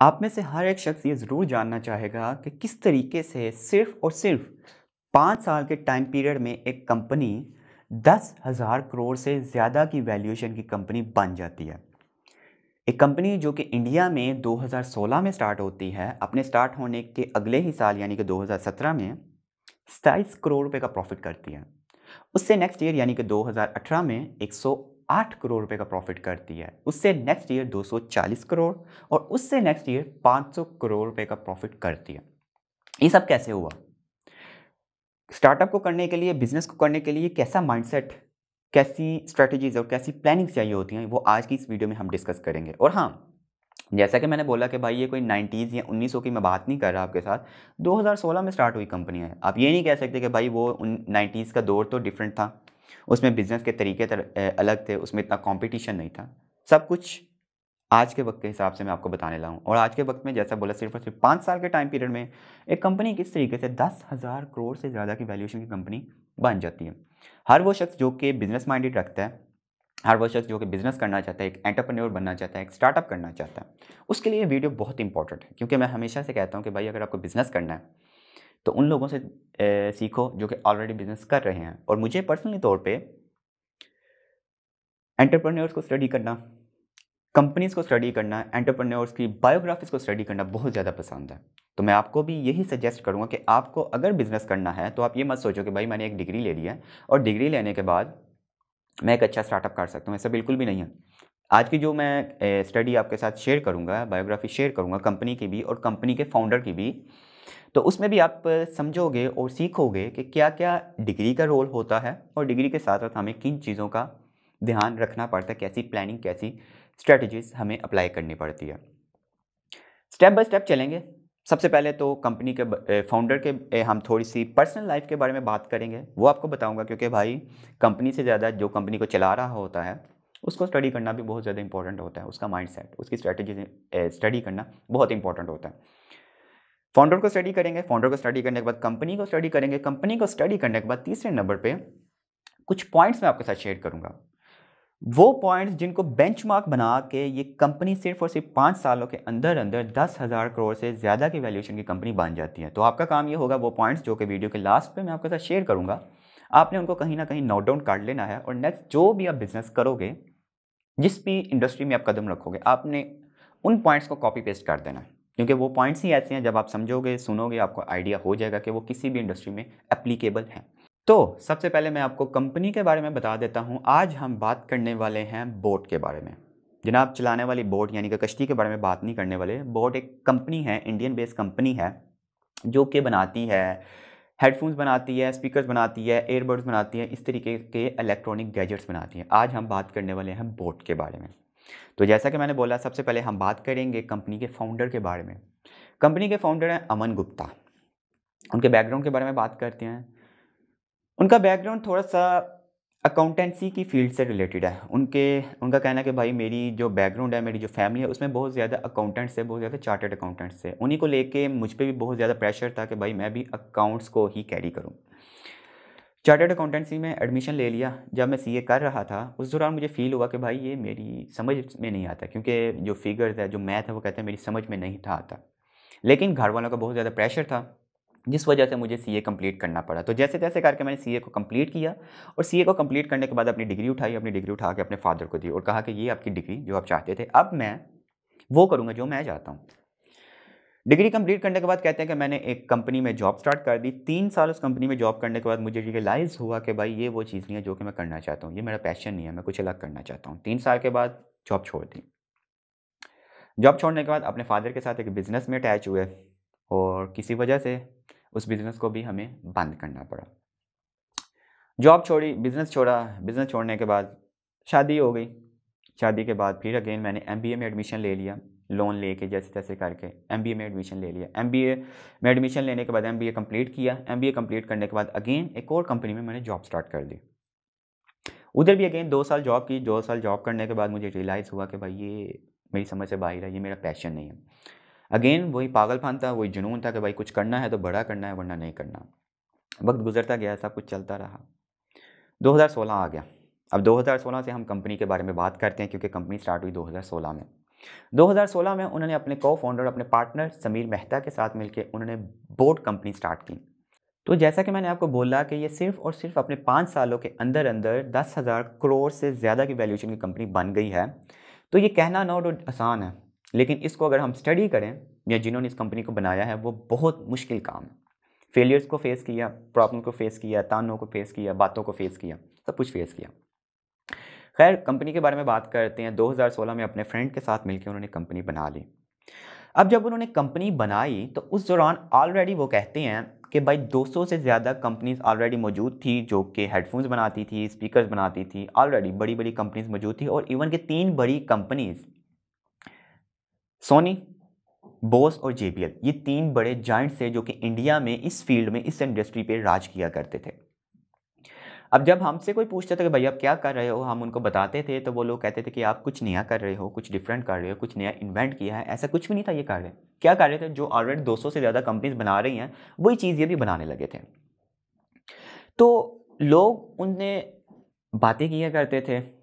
आप में से हर एक शख्स ये ज़रूर जानना चाहेगा कि किस तरीके से सिर्फ़ और सिर्फ़ पाँच साल के टाइम पीरियड में एक कंपनी दस हज़ार करोड़ से ज़्यादा की वैल्यूएशन की कंपनी बन जाती है। एक कंपनी जो कि इंडिया में 2016 में स्टार्ट होती है, अपने स्टार्ट होने के अगले ही साल यानी कि 2017 में सताईस करोड़ रुपए का प्रॉफिट करती है। उससे नेक्स्ट ईयर यानी कि 2018 में 108 करोड़ रुपए का प्रॉफिट करती है। उससे नेक्स्ट ईयर 240 करोड़ और उससे नेक्स्ट ईयर 500 करोड़ रुपए का प्रॉफिट करती है। ये सब कैसे हुआ? स्टार्टअप को करने के लिए बिज़नेस को करने के लिए कैसा माइंडसेट कैसी स्ट्रेटजीज और कैसी प्लानिंग चाहिए होती हैं, वो आज की इस वीडियो में हम डिस्कस करेंगे। और हाँ जैसा कि मैंने बोला कि भाई ये कोई नाइन्टीज़ या उन्नीस सौ की मैं बात नहीं कर रहा आपके साथ 2016 में स्टार्ट हुई कंपनी है। आप ये नहीं कह सकते कि भाई वो उन नाइन्टीज़ का दौर तो डिफरेंट था। उसमें बिज़नेस के तरीके अलग थे, उसमें इतना कंपटीशन नहीं था। सब कुछ आज के वक्त के हिसाब से मैं आपको बताने हूँ। और आज के वक्त में जैसा बोला, सिर्फ़ और सिर्फ़ पाँच साल के टाइम पीरियड में एक कंपनी किस तरीके से दस हज़ार करोड़ से ज़्यादा की वैल्यूएशन की कंपनी बन जाती है। हर वो शख्स जो कि बिज़नेस माइंडेड रखता है, हर वो शख्स जो कि बिज़नेस करना चाहता है, एक एंटरप्रेन्योर बनना चाहता है, एक स्टार्टअप करना चाहता है, उसके लिए वीडियो बहुत इंपॉर्टेंट है। क्योंकि मैं हमेशा से कहता हूँ कि भाई अगर आपको बिज़नेस करना है तो उन लोगों से ए, सीखो जो कि ऑलरेडी बिज़नेस कर रहे हैं। और मुझे पर्सनली तौर पे एंटरप्रेन्योर्स को स्टडी करना कंपनीज़ को स्टडी करना एंटरप्रेन्योर्स की बायोग्राफीज़ को स्टडी करना बहुत ज़्यादा पसंद है। तो मैं आपको भी यही सजेस्ट करूँगा कि आपको अगर बिज़नेस करना है तो आप ये मत सोचो कि भाई मैंने एक डिग्री ले ली है और डिग्री लेने के बाद मैं एक अच्छा स्टार्टअप कर सकता हूँ ऐसा बिल्कुल भी नहीं है। आज की जो मैं स्टडी आपके साथ शेयर करूँगा बायोग्राफी शेयर करूँगा कंपनी की भी और कंपनी के फाउंडर की भी तो उसमें भी आप समझोगे और सीखोगे कि क्या क्या डिग्री का रोल होता है और डिग्री के साथ साथ हमें किन चीज़ों का ध्यान रखना पड़ता है, कैसी प्लानिंग कैसी स्ट्रेटजीज हमें अप्लाई करनी पड़ती है। स्टेप बाय स्टेप चलेंगे। सबसे पहले तो कंपनी के फाउंडर के हम थोड़ी सी पर्सनल लाइफ के बारे में बात करेंगे। वो आपको बताऊँगा क्योंकि भाई कंपनी से ज़्यादा जो कंपनी को चला रहा होता है, उसको स्टडी करना भी बहुत ज़्यादा इंपॉर्टेंट होता है। उसका माइंड उसकी स्ट्रैटेजी स्टडी करना बहुत इंपॉर्टेंट होता है। फाउंडर को स्टडी करेंगे फाउंडर को स्टडी करने के बाद कंपनी को स्टडी करेंगे कंपनी को स्टडी करने के बाद तीसरे नंबर पर कुछ पॉइंट्स मैं आपके साथ शेयर करूँगा। वो पॉइंट्स जिनको बेंचमार्क बना के ये कंपनी सिर्फ़ और सिर्फ़ पाँच सालों के अंदर अंदर दस हज़ार करोड़ से ज़्यादा की वैल्यूएशन की कंपनी बन जाती है। तो आपका काम ये होगा वो पॉइंट्स जो कि वीडियो के लास्ट पे मैं आपके साथ शेयर करूँगा, आपने उनको कहीं ना कहीं नोट डाउन काट लेना है और नेक्स्ट जो भी आप बिज़नेस करोगे, जिस भी इंडस्ट्री में आप कदम रखोगे, आपने उन पॉइंट्स को कॉपी पेस्ट कर देना क्योंकि वो पॉइंट्स ही ऐसे हैं, जब आप समझोगे, सुनोगे, आपको आइडिया हो जाएगा कि वो किसी भी इंडस्ट्री में एप्लीकेबल हैं। तो सबसे पहले मैं आपको कंपनी के बारे में बता देता हूँ। आज हम बात करने वाले हैं बोट के बारे में। जनाब, चलाने वाली बोट यानी कि कश्ती के बारे में बात नहीं करने वाले। बोट एक कंपनी है इंडियन बेस्ड कंपनी है, जो कि बनाती है हेडफोन्स बनाती है स्पीकर्स बनाती है एयरबड्स बनाती है, इस तरीके के इलेक्ट्रॉनिक गैजेट्स बनाती है। आज हम बात करने वाले हैं बोट के बारे में। तो जैसा कि मैंने बोला, सबसे पहले हम बात करेंगे कंपनी के फाउंडर के बारे में। कंपनी के फाउंडर हैं अमन गुप्ता। उनके बैकग्राउंड के बारे में बात करते हैं। उनका बैकग्राउंड थोड़ा सा अकाउंटेंसी की फ़ील्ड से रिलेटेड है। उनके, उनका कहना है कि भाई, मेरी जो बैकग्राउंड है, मेरी जो फैमिली है, उसमें बहुत ज़्यादा अकाउंटेंट्स है, बहुत ज़्यादा चार्टर्ड अकाउंटेंट्स है। उन्हीं को लेके मुझ पर भी बहुत ज़्यादा प्रेशर था कि भाई, मैं भी अकाउंट्स को ही कैरी करूँ। चार्टर्ड अकाउंटेंसी में एडमिशन ले लिया। जब मैं सीए कर रहा था, उस दौरान मुझे फील हुआ कि भाई ये मेरी समझ में नहीं आता, क्योंकि जो फिगर्स है, जो मैथ है, वो कहते हैं मेरी समझ में नहीं था आता। लेकिन घर वालों का बहुत ज़्यादा प्रेशर था, जिस वजह से मुझे सीए कंप्लीट करना पड़ा। तो जैसे तैसे करके मैंने सीए को कंप्लीट किया और सीए को कंप्लीट करने के बाद अपनी डिग्री उठाई, अपनी डिग्री उठा के अपने फादर को दी और कहा कि ये आपकी डिग्री जो आप चाहते थे, अब मैं वो करूँगा जो मैं चाहता हूँ। डिग्री कंप्लीट करने के बाद कहते हैं कि मैंने एक कंपनी में जॉब स्टार्ट कर दी। तीन साल उस कंपनी में जॉब करने के बाद मुझे रियलाइज़ हुआ कि भाई ये वो चीज़ नहीं है जो कि मैं करना चाहता हूँ। ये मेरा पैशन नहीं है, मैं कुछ अलग करना चाहता हूँ। तीन साल के बाद जॉब छोड़ दी। जॉब छोड़ने के बाद अपने फादर के साथ एक बिज़नेस में अटैच हुए और किसी वजह से उस बिज़नेस को भी हमें बंद करना पड़ा। जॉब छोड़ी, बिज़नेस छोड़ा, बिज़नेस छोड़ने के बाद शादी हो गई। शादी के बाद फिर अगेन मैंने एमबीए में एडमिशन ले लिया। लोन लेके जैसे तैसे करके एमबीए में एडमिशन ले लिया। एमबीए में एडमिशन लेने के बाद एम बी कंप्लीट किया। एम बी कंप्लीट करने के बाद अगेन एक और कंपनी में मैंने जॉब स्टार्ट कर दी। उधर भी अगेन दो साल जॉब की। दो साल जॉब करने के बाद मुझे रियलाइज़ हुआ कि भाई ये मेरी समझ से बाहर है, ये मेरा पैशन नहीं है। अगेन वही पागलपन था, वही जुनून था कि भाई कुछ करना है तो बड़ा करना है, वरना नहीं करना। वक्त गुजरता गया, सब कुछ चलता रहा। 2016 आ गया। अब 2016 से हम कंपनी के बारे में बात करते हैं, क्योंकि कंपनी स्टार्ट हुई 2016 में। 2016 में उन्होंने अपने को फाउंडर अपने पार्टनर समीर मेहता के साथ मिलकर उन्होंने बोट कंपनी स्टार्ट की। तो जैसा कि मैंने आपको बोला कि ये सिर्फ़ और सिर्फ़ अपने पाँच सालों के अंदर अंदर दस हज़ार करोड़ से ज़्यादा की वैल्यूशन की कंपनी बन गई है। तो ये कहना नोट आसान है, लेकिन इसको अगर हम स्टडी करें या जिन्होंने इस कंपनी को बनाया है, वो बहुत मुश्किल काम है। फेलियर्स को फेस किया प्रॉब्लम को फेस किया तानों को फेस किया, बातों को फेस किया, सब कुछ फेस किया। खैर, कंपनी के बारे में बात करते हैं। 2016 में अपने फ्रेंड के साथ मिलकर उन्होंने कंपनी बना ली। अब जब उन्होंने कंपनी बनाई तो उस दौरान ऑलरेडी वो कहते हैं कि भाई 200 से ज़्यादा कंपनीज़ ऑलरेडी मौजूद थी, जो कि हेडफोन्स बनाती थी स्पीकर्स बनाती थी ऑलरेडी बड़ी बड़ी कंपनीज़ मौजूद थी और इवन के तीन बड़ी कंपनीज़ सोनी बोस और जेबीएल ये तीन बड़े जॉइंट्स थे जो कि इंडिया में इस फ़ील्ड में, इस इंडस्ट्री पे राज किया करते थे। अब जब हमसे कोई पूछता था कि भाई आप क्या कर रहे हो? हम उनको बताते थे तो वो लोग कहते थे कि, आप कुछ नया कर रहे हो, कुछ डिफरेंट कर रहे हो, कुछ नया इन्वेंट किया है। ऐसा कुछ भी नहीं था ये कर रहे क्या कर रहे थे? जो ऑलरेडी 200 से ज़्यादा कंपनीज़ बना रही हैं, वही चीज़ ये भी बनाने लगे थे। तो लोग उनने बातें किया करते थे।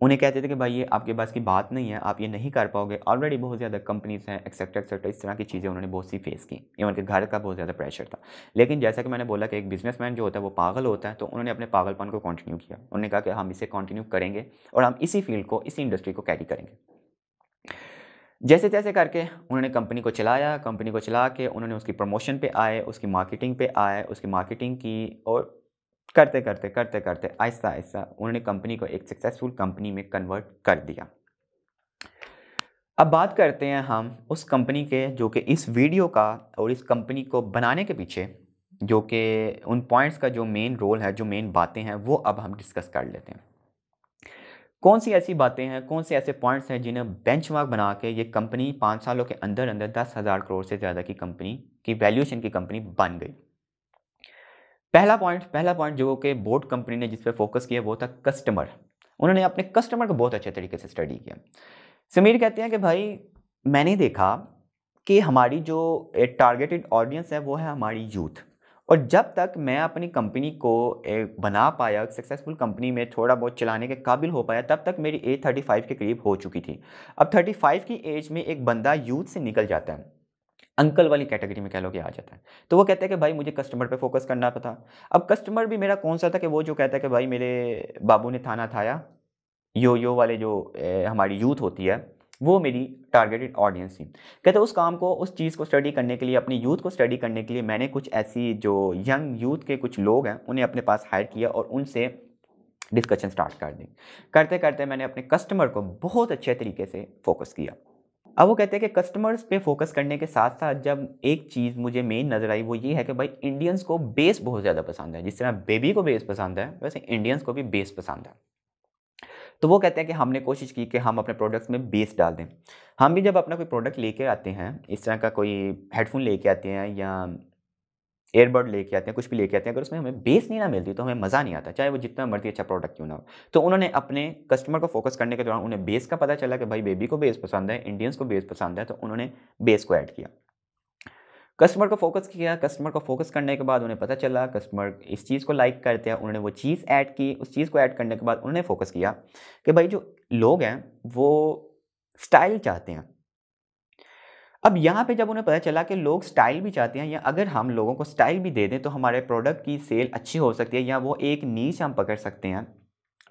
उन्हें कहते थे कि भाई, ये आपके पास की बात नहीं है, आप ये नहीं कर पाओगे। ऑलरेडी बहुत ज़्यादा कंपनीज़ हैं एक्सेट्रा एक्सेट्रा इस तरह की चीज़ें उन्होंने बहुत सी फेस की इवन के घर का बहुत ज़्यादा प्रेशर था। लेकिन जैसा कि मैंने बोला कि एक बिजनेसमैन जो होता है, वो पागल होता है तो उन्होंने अपने पागलपन को कंटिन्यू किया। उन्होंने कहा कि हम इसे कंटिन्यू करेंगे और हम इसी फ़ील्ड को, इसी इंडस्ट्री को कैरी करेंगे। जैसे तैसे करके उन्होंने कंपनी को चलाया कंपनी को चला के उन्होंने उसकी प्रमोशन पे आए, उसकी मार्केटिंग पे आए, उसकी मार्केटिंग की और करते करते करते करते आहिस्ता आहिस्ता उन्होंने कंपनी को एक सक्सेसफुल कंपनी में कन्वर्ट कर दिया। अब बात करते हैं हम उस कंपनी के जो कि इस वीडियो का और इस कंपनी को बनाने के पीछे जो कि उन पॉइंट्स का जो मेन रोल है, जो मेन बातें हैं, वो अब हम डिस्कस कर लेते हैं। कौन सी ऐसी बातें हैं, कौन से ऐसे पॉइंट्स हैं जिन्हें बेंचमार्क बना के ये कंपनी पाँच सालों के अंदर अंदर दस हज़ार करोड़ से ज़्यादा की कंपनी की वैल्यूशन की कंपनी बन गई। पहला पॉइंट पहला पॉइंट जो कि बोर्ड कंपनी ने जिस पर फोकस किया वो था कस्टमर उन्होंने अपने कस्टमर को बहुत अच्छे तरीके से स्टडी किया। समीर कहते हैं कि भाई, मैंने देखा कि हमारी जो टारगेटेड ऑडियंस है वो है हमारी यूथ और जब तक मैं अपनी कंपनी को एक बना पाया सक्सेसफुल कंपनी में थोड़ा बहुत चलाने के काबिल हो पाया, तब तक मेरी एज थर्टी फाइव के करीब हो चुकी थी। अब थर्टी फाइव की एज में एक बंदा यूथ से निकल जाता है। अंकल वाली कैटेगरी में कह लो कि आ जाता है। तो वो कहते हैं कि भाई मुझे कस्टमर पे फोकस करना था अब कस्टमर भी मेरा कौन सा था कि वो जो कहता है कि भाई मेरे बाबू ने थाना थाया यो यो वाले जो ए, हमारी यूथ होती है वो मेरी टारगेटेड ऑडियंस थी। कहते उस काम को उस चीज़ को स्टडी करने के लिए अपनी यूथ को स्टडी करने के लिए मैंने कुछ ऐसी जो यंग यूथ के कुछ लोग हैं उन्हें अपने पास हायर किया और उनसे डिस्कशन स्टार्ट कर दी। करते करते मैंने अपने कस्टमर को बहुत अच्छे तरीके से फोकस किया। अब वो कहते हैं कि कस्टमर्स पे फोकस करने के साथ साथ जब एक चीज़ मुझे मेन नज़र आई, वो ये है कि भाई इंडियंस को बेस बहुत ज़्यादा पसंद है। जिस तरह बेबी को बेस पसंद है, वैसे इंडियंस को भी बेस पसंद है। तो वो कहते हैं कि हमने कोशिश की कि हम अपने प्रोडक्ट्स में बेस डाल दें। हम भी जब अपना कोई प्रोडक्ट लेके आते हैं, इस तरह का कोई हेडफोन लेके आते हैं या एयरबड लेके आते हैं, कुछ भी लेके आते हैं, अगर उसमें हमें बेस नहीं ना मिलती तो हमें मज़ा नहीं आता, चाहे वो जितना मर्ज़ी अच्छा प्रोडक्ट क्यों ना हो। तो उन्होंने अपने कस्टमर को फोकस करने के दौरान उन्हें बेस का पता चला कि भाई बेबी को बेस पसंद है इंडियंस को बेस पसंद है तो उन्होंने बेस को ऐड किया। कस्टमर को फोकस किया कस्टमर को फोकस करने के बाद उन्हें पता चला कस्टमर इस चीज़ को लाइक करते हैं, उन्होंने वो चीज़ ऐड की, उस चीज़ को ऐड करने के बाद उन्होंने फोकस किया कि भाई जो लोग हैं, वो स्टाइल चाहते हैं अब यहाँ पे जब उन्हें पता चला कि लोग स्टाइल भी चाहते हैं या अगर हम लोगों को स्टाइल भी दे दें तो हमारे प्रोडक्ट की सेल अच्छी हो सकती है या वो एक नीच हम पकड़ सकते हैं,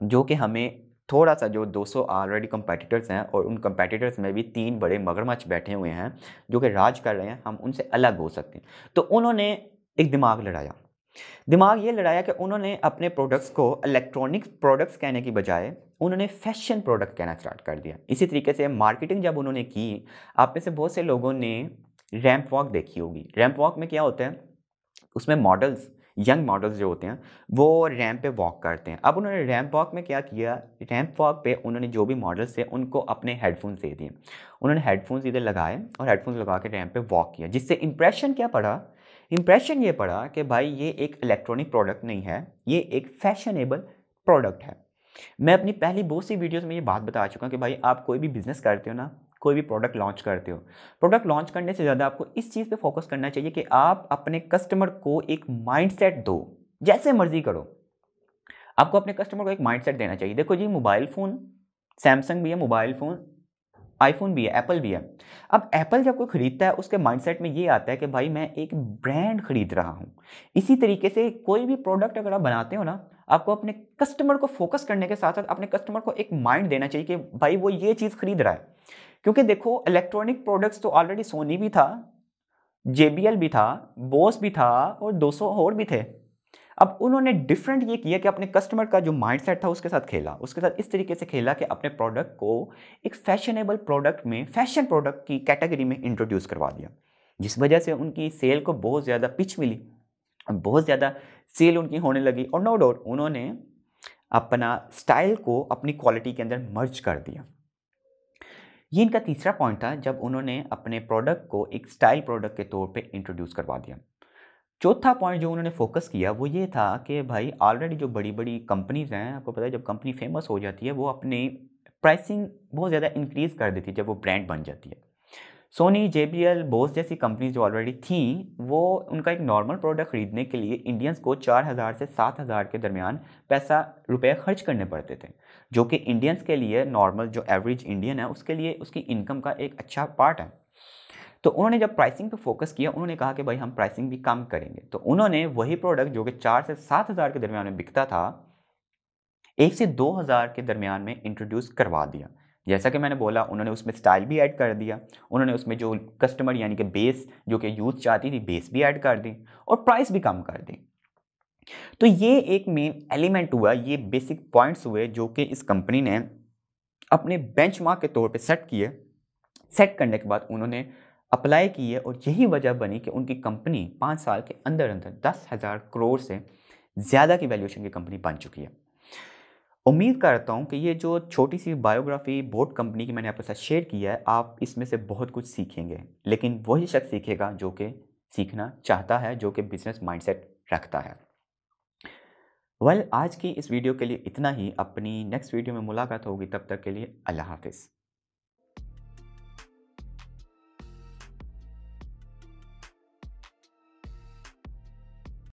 जो कि हमें थोड़ा सा जो 200 ऑलरेडी कंपेटिटर्स हैं और उन कंपेटिटर्स में भी तीन बड़े मगरमच्छ बैठे हुए हैं, जो कि राज कर रहे हैं, हम उनसे अलग हो सकते हैं। तो उन्होंने एक दिमाग लड़ाया। दिमाग ये लड़ाया कि उन्होंने अपने प्रोडक्ट्स को इलेक्ट्रॉनिक प्रोडक्ट्स कहने की बजाय उन्होंने फ़ैशन प्रोडक्ट कहना स्टार्ट कर दिया। इसी तरीके से मार्केटिंग जब उन्होंने की, आप में से बहुत से लोगों ने रैम्प वॉक देखी होगी। रैम्प वॉक में क्या होता है? उसमें मॉडल्स, यंग मॉडल्स जो होते हैं, वो रैम्प पे वॉक करते हैं। अब उन्होंने रैम्प वॉक में क्या किया? रैम्प वॉक पे उन्होंने जो भी मॉडल्स थे, उनको अपने हेडफोन्स दे दिए। उन्होंने हेडफोन्स इधर लगाए और हेडफोन्स लगा के रैम्प पे वॉक किया, जिससे इंप्रेशन क्या पड़ा? इंप्रेशन ये पड़ा कि भाई ये एक इलेक्ट्रॉनिक प्रोडक्ट नहीं है, ये एक फैशनेबल प्रोडक्ट है। मैं अपनी पहली बहुत सी वीडियोस में ये बात बता चुका हूँ कि भाई आप कोई भी बिज़नेस करते हो ना, कोई भी प्रोडक्ट लॉन्च करते हो प्रोडक्ट लॉन्च करने से ज़्यादा आपको इस चीज़ पे फोकस करना चाहिए कि आप अपने कस्टमर को एक माइंडसेट दो, जैसे मर्ज़ी करो। आपको अपने कस्टमर को एक माइंडसेट देना चाहिए। देखो जी मोबाइल फ़ोन सैमसंग भी है मोबाइल फ़ोन आईफोन भी है एप्पल भी है। अब एप्पल जब कोई खरीदता है, उसके माइंडसेट में ये आता है कि भाई मैं एक ब्रांड खरीद रहा हूँ। इसी तरीके से कोई भी प्रोडक्ट अगर आप बनाते हो ना, आपको अपने कस्टमर को फोकस करने के साथ साथ अपने कस्टमर को एक माइंड देना चाहिए कि भाई वो ये चीज़ खरीद रहा है। क्योंकि देखो इलेक्ट्रॉनिक प्रोडक्ट्स तो ऑलरेडी सोनी भी था JBL भी था बोस भी था और 200 और भी थे। अब उन्होंने डिफरेंट ये किया कि अपने कस्टमर का जो माइंडसेट था उसके साथ खेला, उसके साथ इस तरीके से खेला कि अपने प्रोडक्ट को एक फैशनेबल प्रोडक्ट में फ़ैशन प्रोडक्ट की कैटेगरी में इंट्रोड्यूस करवा दिया। जिस वजह से उनकी सेल को बहुत ज़्यादा पिच मिली, बहुत ज़्यादा सेल उनकी होने लगी और नो डाउट उन्होंने अपना स्टाइल को अपनी क्वालिटी के अंदर मर्ज कर दिया। ये इनका तीसरा पॉइंट था जब उन्होंने अपने प्रोडक्ट को एक स्टाइल प्रोडक्ट के तौर पे इंट्रोड्यूस करवा दिया। चौथा पॉइंट जो उन्होंने फोकस किया वो ये था कि भाई ऑलरेडी जो बड़ी बड़ी कंपनीज़ हैं, आपको पता है जब कंपनी फ़ेमस हो जाती है, वो अपनी प्राइसिंग बहुत ज़्यादा इंक्रीज़ कर देती है जब वो ब्रांड बन जाती है। Sony J B L Bose जैसी कंपनीज़ जो ऑलरेडी थी, वो उनका एक नॉर्मल प्रोडक्ट ख़रीदने के लिए इंडियंस को चार हज़ार से सात हज़ार के दरमियान पैसा रुपये खर्च करने पड़ते थे, जो कि इंडियंस के लिए नॉर्मल जो एवरेज इंडियन है, उसके लिए उसकी इनकम का एक अच्छा पार्ट है। तो उन्होंने जब प्राइसिंग पे फोकस किया, उन्होंने कहा कि भाई हम प्राइसिंग भी कम करेंगे। तो उन्होंने वही प्रोडक्ट जो कि चार से सात हज़ार के दरमियान में बिकता था, एक से दो हज़ार के दरमियान में इंट्रोड्यूस करवा दिया। जैसा कि मैंने बोला, उन्होंने उसमें स्टाइल भी ऐड कर दिया, उन्होंने उसमें जो कस्टमर यानी कि बेस जो कि यूथ चाहती थी बेस भी ऐड कर दी और प्राइस भी कम कर दी। तो ये एक मेन एलिमेंट हुआ, ये बेसिक पॉइंट्स हुए जो कि इस कंपनी ने अपने बेंचमार्क के तौर पे सेट किए। सेट करने के बाद उन्होंने अप्लाई की है और यही वजह बनी कि उनकी कंपनी पाँच साल के अंदर अंदर दस हज़ार करोड़ से ज़्यादा की वैल्यूएशन की कंपनी बन चुकी है। उम्मीद करता हूँ कि ये जो छोटी सी बायोग्राफी बोर्ड कंपनी की मैंने आपके साथ शेयर किया है आप इसमें से बहुत कुछ सीखेंगे। लेकिन वही शख्स सीखेगा जो कि सीखना चाहता है जो कि बिज़नेस माइंडसेट रखता है। वेल well, आज की इस वीडियो के लिए इतना ही। अपनी नेक्स्ट वीडियो में मुलाकात होगी। तब तक के लिए अल्लाह हाफिज़।